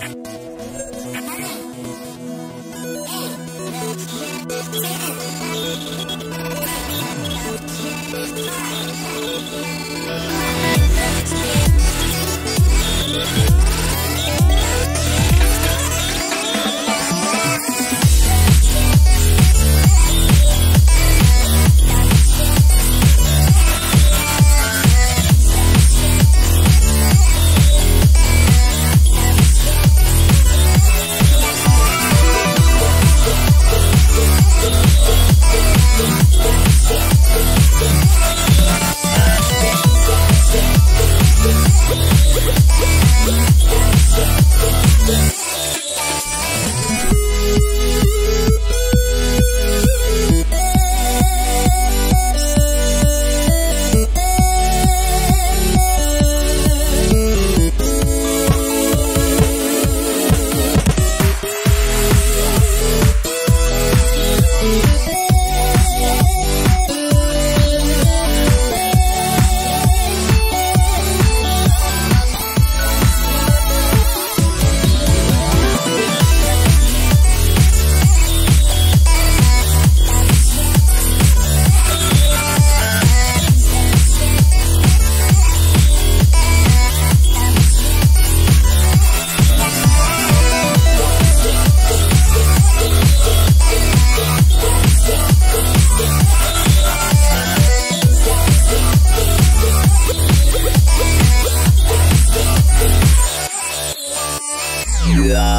Bye.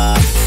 up.